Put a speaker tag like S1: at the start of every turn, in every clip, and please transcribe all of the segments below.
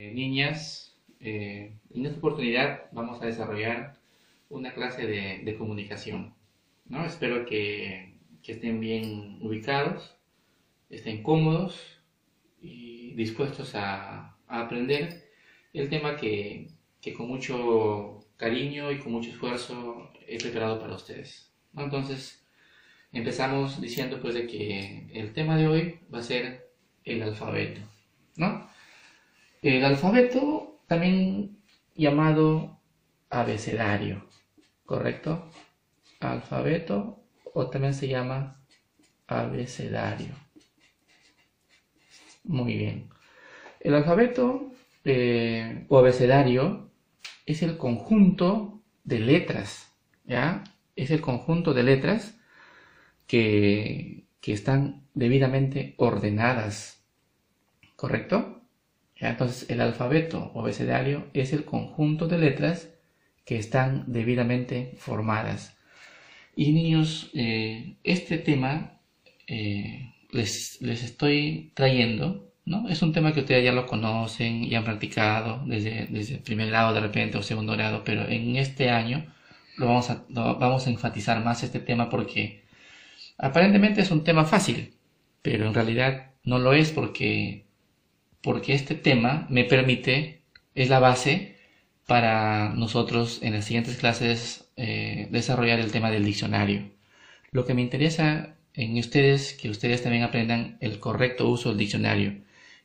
S1: Eh, niñas. Eh, en esta oportunidad vamos a desarrollar una clase de, comunicación. ¿no? Espero que, estén bien ubicados, estén cómodos y dispuestos a, aprender el tema que, con mucho cariño y con mucho esfuerzo he preparado para ustedes. Entonces, empezamos diciendo pues de que el tema de hoy va a ser el alfabeto. ¿no? El alfabeto, también llamado abecedario, ¿correcto? Alfabeto o también se llama abecedario. Muy bien. El alfabeto eh, o abecedario es el conjunto de letras, ¿ya? Es el conjunto de letras que están debidamente ordenadas, ¿correcto? Entonces, el alfabeto o abecedario es el conjunto de letras que están debidamente formadas. Y niños, eh, este tema eh, les, les, estoy trayendo, ¿no? Es un tema que ustedes ya lo conocen y han practicado desde, desde el primer grado de repente o segundo grado, pero en este año lo vamos a, vamos a enfatizar más este tema porque aparentemente es un tema fácil, pero en realidad no lo es porque porque este tema me permite, es la base para nosotros en las siguientes clases eh, desarrollar el tema del diccionario. Lo que me interesa en ustedes, es que ustedes también aprendan el correcto uso del diccionario.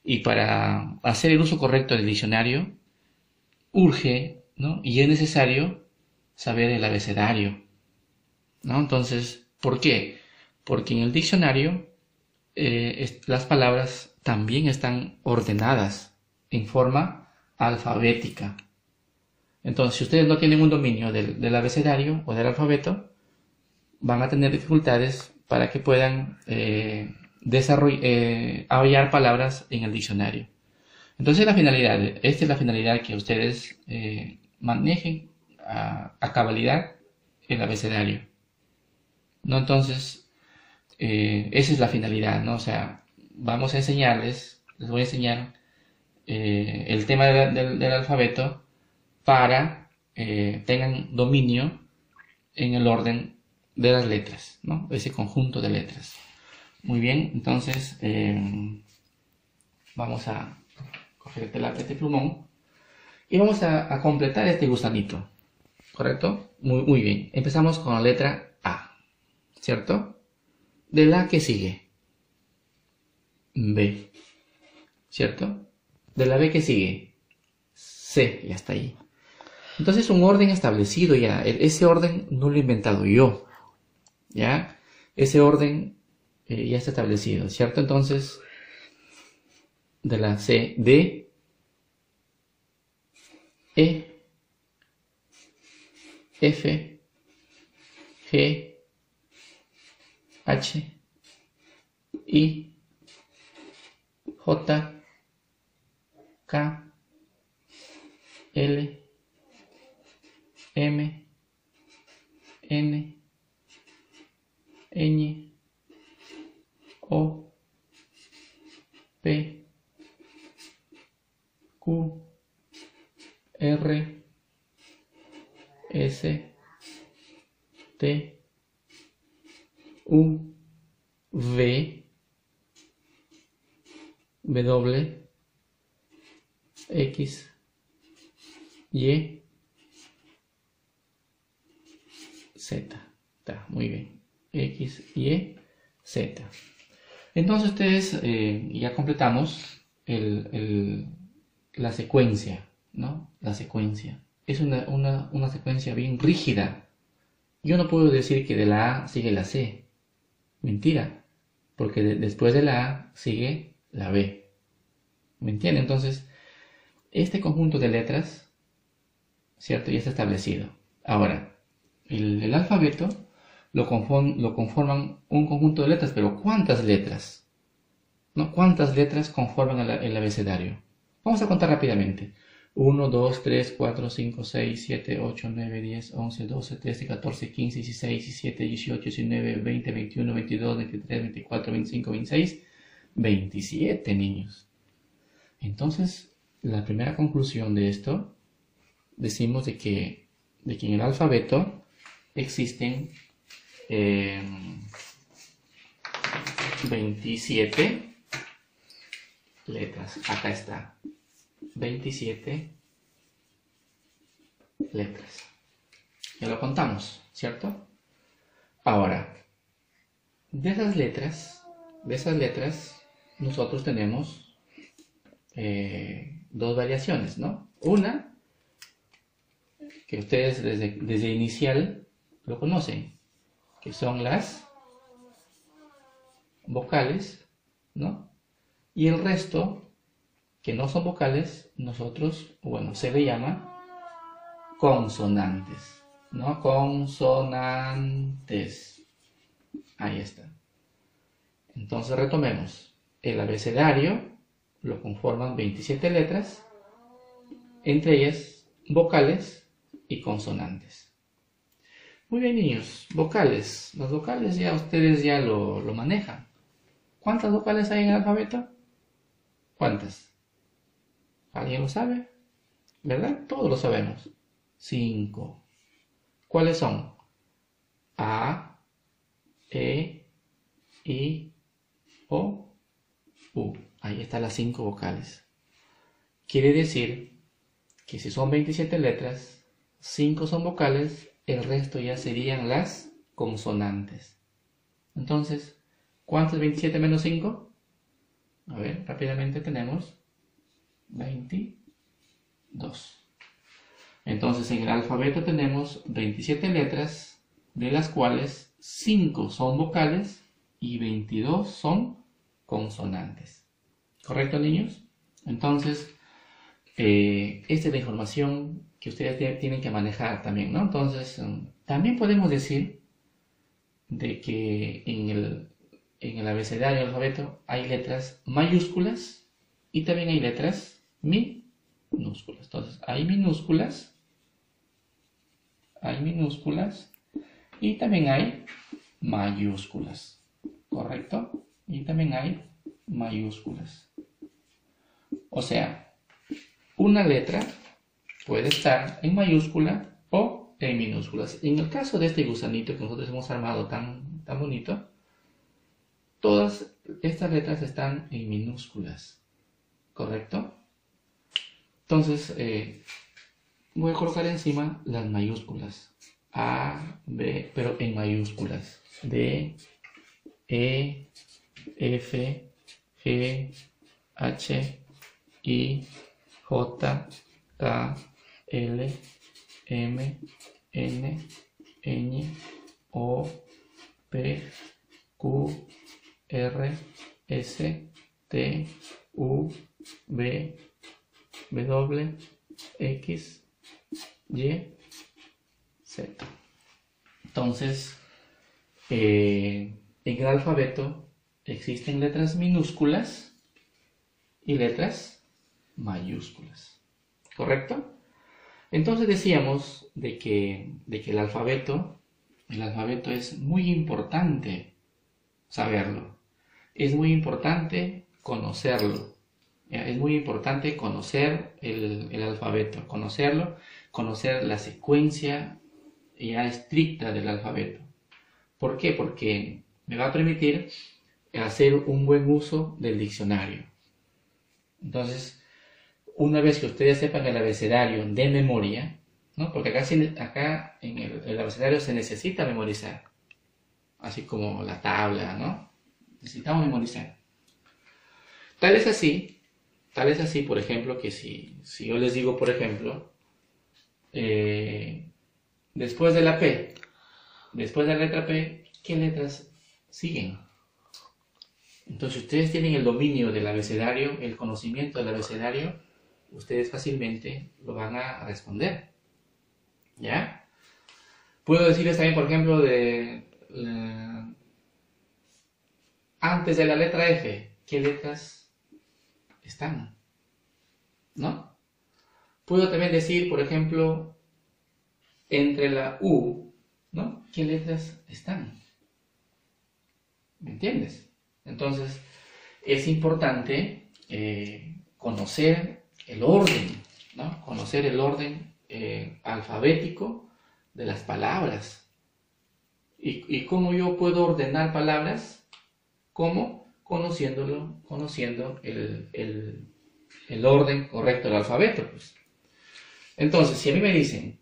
S1: Y para hacer el uso correcto del diccionario, urge ¿no? y es necesario saber el abecedario. ¿no? Entonces, ¿por qué? Porque en el diccionario eh, las palabras también están ordenadas en forma alfabética. Entonces, si ustedes no tienen un dominio del, abecedario o del alfabeto, van a tener dificultades para que puedan eh, hallar eh, palabras en el diccionario. Entonces, la finalidad, esta es la finalidad que ustedes eh, manejen a, a, cabalidad el abecedario. ¿No? Entonces, eh, esa es la finalidad, ¿no? O sea, vamos a enseñarles, les voy a enseñar eh, el tema del alfabeto para eh, tengan dominio en el orden de las letras, ¿no? Ese conjunto de letras. Muy bien, entonces eh, vamos a coger el este lápiz plumón y vamos a, completar este gusanito, ¿correcto? Muy, muy bien, empezamos con la letra A, ¿cierto? De la que sigue. B. ¿Cierto? De la B que sigue C ya está ahí. Entonces un orden establecido ya. E-, ese orden no lo he inventado yo. ¿Ya? Ese orden eh, ya está establecido, ¿cierto? Entonces, de la C, D, E, F, G, H, I, J, K, L, M, N, Ñ, Z. Está, muy bien. X, Y, e, Z. Entonces ustedes eh, ya completamos la secuencia, ¿no? La secuencia. Es una, secuencia bien rígida. Yo no puedo decir que de la A sigue la C. Mentira. Porque después de la A sigue la B. ¿Me entienden? Entonces, este conjunto de letras, ¿cierto? Ya está establecido. Ahora, el, alfabeto lo, conforman un conjunto de letras, pero ¿cuántas letras? ¿Cuántas letras conforman el, abecedario? Vamos a contar rápidamente. 1, 2, 3, 4, 5, 6, 7, 8, 9, 10, 11, 12, 13, 14, 15, 16, 17, 18, 19, 20, 21, 22, 23, 24, 25, 26, 27 niños. Entonces, la primera conclusión de esto, decimos de que en el alfabeto existen 27 eh, letras. Acá está. 27 letras. Ya lo contamos, ¿cierto? Ahora, de esas letras, de esas letras, nosotros tenemos eh, dos variaciones, ¿no? Una, que ustedes desde, desde inicial lo conocen, que son las vocales, ¿no? Y el resto, que no son vocales, nosotros, bueno, se le llama consonantes, ¿no? Consonantes. Ahí está. Entonces retomemos. El abecedario lo conforman 27 letras, entre ellas vocales y consonantes. Muy bien, niños. Vocales. Las vocales ya ustedes ya lo, manejan. ¿Cuántas vocales hay en el alfabeto? ¿Cuántas? ¿Alguien lo sabe? ¿Verdad? Todos lo sabemos. Cinco. ¿Cuáles son? A, E, I, O, U. Ahí están las cinco vocales. Quiere decir que si son 27 letras, 5 son vocales el resto ya serían las consonantes. Entonces, ¿cuánto es 27 menos 5? A ver, rápidamente tenemos 22. Entonces, en el alfabeto tenemos 27 letras, de las cuales 5 son vocales y 22 son consonantes. ¿Correcto, niños? Entonces, eh, esta es la información que ustedes tienen que manejar también, ¿no? Entonces, um, también podemos decir de que en el, en abecedario el alfabeto hay letras mayúsculas y también hay letras minúsculas. Entonces, hay minúsculas, hay minúsculas y también hay mayúsculas, ¿correcto? Y también hay mayúsculas. O sea, una letra puede estar en mayúscula o en minúsculas. En el caso de este gusanito que nosotros hemos armado tan, tan bonito, todas estas letras están en minúsculas, ¿correcto? Entonces, eh, voy a colocar encima las mayúsculas. A, B, pero en mayúsculas. D, E, F, G, H, I, J, K, L, M, N, Ñ, O, P, Q, R, S, T, U, V, W, X, Y, Z. Entonces, eh, en el alfabeto existen letras minúsculas y letras mayúsculas. ¿Correcto? Entonces decíamos de que, el alfabeto, el alfabeto es muy importante saberlo. Es muy importante conocerlo. Es muy importante conocer el, el alfabeto, conocerlo, conocer la secuencia ya estricta del alfabeto. ¿Por qué? Porque me va a permitir hacer un buen uso del diccionario. Entonces, una vez que ustedes sepan el abecedario de memoria, ¿no? porque acá, en el, abecedario se necesita memorizar, así como la tabla, ¿no? Necesitamos memorizar. Tal es así, tal es así, por ejemplo, que si, yo les digo, por ejemplo, eh, después de la P, después de la letra P, ¿qué letras siguen? Entonces ustedes tienen el dominio del abecedario, el conocimiento del abecedario, ustedes fácilmente lo van a responder. ¿Ya? Puedo decirles también, por ejemplo, de... Eh, antes de la letra F, ¿qué letras están? ¿No? Puedo también decir, por ejemplo, entre la U, ¿no? ¿Qué letras están? ¿Me entiendes? Entonces, es importante eh, conocer el orden, ¿no? conocer el orden eh, alfabético de las palabras. Y, cómo yo puedo ordenar palabras? ¿Cómo? Conociéndolo, conociendo el, orden correcto del alfabeto. Pues. Entonces, si a mí me dicen,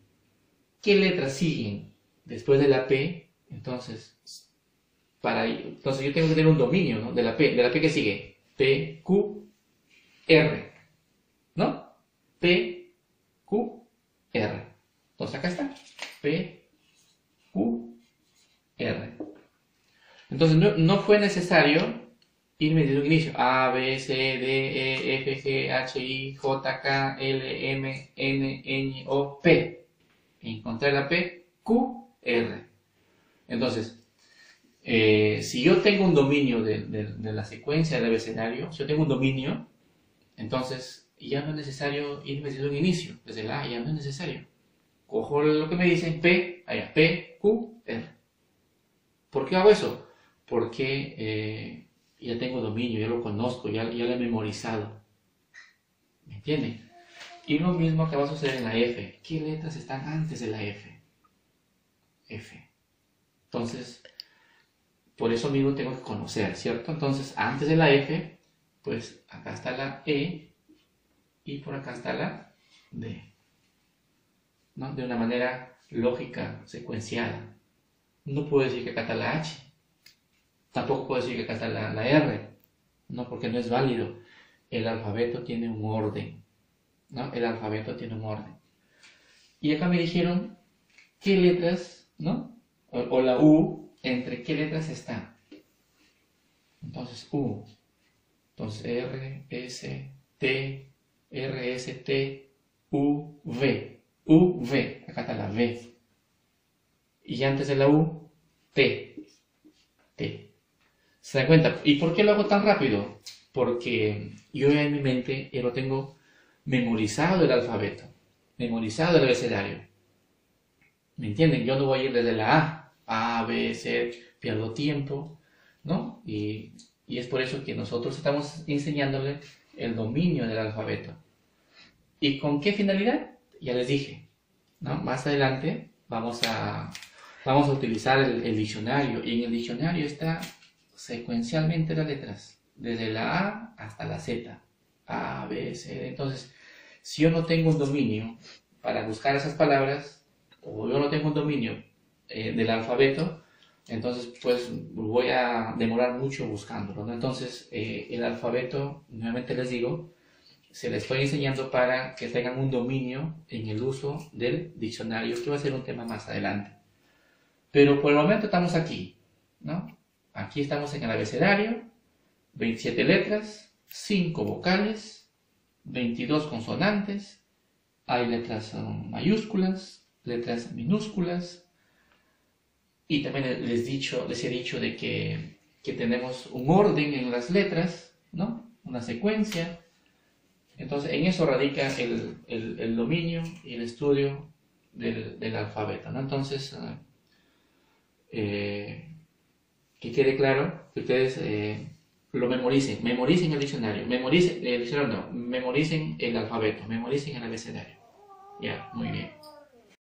S1: ¿qué letras siguen después de la P? Entonces, para, entonces yo tengo que tener un dominio ¿no? de la P. ¿De la P que sigue? P, Q, R. P, Q, R. Entonces acá está. P, Q, R. Entonces no, fue necesario irme desde un inicio. A, B, C, D, E, F, G, H, I, J, K, L, M, N, N, O, P. Encontré la P, Q, R. Entonces, eh, si yo tengo un dominio de, la secuencia del abecedario, si yo tengo un dominio, entonces y ya no es necesario irme desde un inicio, desde la A ya no es necesario. Cojo lo que me dicen P, allá P, Q, R. ¿Por qué hago eso? Porque eh, ya tengo dominio, ya lo conozco, ya, ya lo he memorizado. ¿Me entienden? Y lo mismo que va a suceder en la F. ¿Qué letras están antes de la F? F. Entonces, por eso mismo tengo que conocer, ¿cierto? Entonces, antes de la F, pues acá está la E, y por acá está la D. ¿no? De una manera lógica, secuenciada. No puedo decir que acá está la H. Tampoco puedo decir que acá está la, R. No, porque no es válido. El alfabeto tiene un orden. ¿no? El alfabeto tiene un orden. Y acá me dijeron qué letras, ¿no? o la U, entre qué letras está. Entonces, U. Entonces, R, S, T, R-S-T-U-V. U-V. Acá está la V. Y antes de la U, T. T. ¿Se dan cuenta? ¿Y por qué lo hago tan rápido? Porque yo en mi mente lo tengo memorizado el alfabeto, memorizado el abecedario. ¿Me entienden? Yo no voy a ir desde la A, A, B, C, pierdo tiempo, ¿no? y es por eso que nosotros estamos enseñándole el dominio del alfabeto. ¿Y con qué finalidad? Ya les dije, ¿no? Más adelante vamos a, vamos a utilizar el, diccionario y en el diccionario está secuencialmente las letras, desde la A hasta la Z, A, B, C. Entonces, si yo no tengo un dominio para buscar esas palabras, o yo no tengo un dominio eh, del alfabeto, entonces pues voy a demorar mucho buscándolo. Entonces, eh, el alfabeto, nuevamente les digo, se les estoy enseñando para que tengan un dominio en el uso del diccionario, que va a ser un tema más adelante. Pero por el momento estamos aquí, ¿no? Aquí estamos en el abecedario, 27 letras, 5 vocales, 22 consonantes, hay letras mayúsculas, letras minúsculas, y también les, dicho, les he dicho de que, que tenemos un orden en las letras, ¿no? Una secuencia, entonces, en eso radica el, dominio y el estudio del, alfabeto. Entonces, ah, eh, que quede claro que ustedes eh, lo memoricen, memoricen el diccionario, memoricen, eh, el diccionario no, memoricen el alfabeto, memoricen el abecedario. Ya, muy bien.